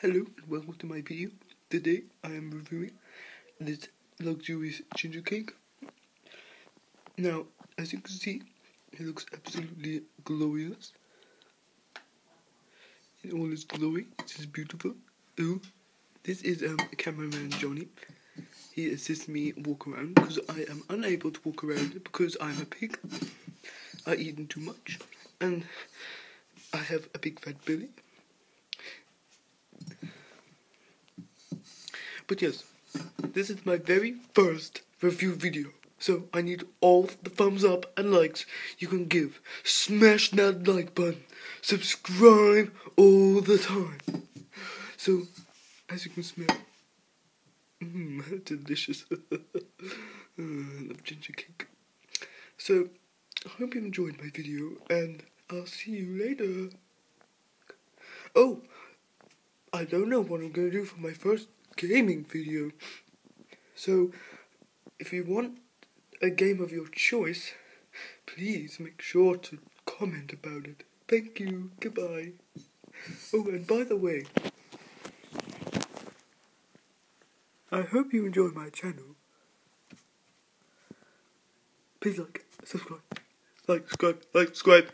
Hello and welcome to my video. Today I am reviewing this luxurious ginger cake. Now, as you can see, it looks absolutely glorious. In all its glory, it is beautiful. Ooh, this is um cameraman Johnny. He assists me walk around because I am unable to walk around because I'm a pig. I eaten too much and I have a big fat belly. But yes, this is my very first review video. So I need all the thumbs up and likes you can give. Smash that like button. Subscribe all the time. So, as you can smell, mmm, delicious. I love ginger cake. So, I hope you enjoyed my video and I'll see you later. Oh, I don't know what I'm going to do for my first gaming video. So, if you want a game of your choice, please make sure to comment about it. Thank you. Goodbye. Oh, and by the way, I hope you enjoy my channel. Please like, subscribe, like, subscribe, like, subscribe.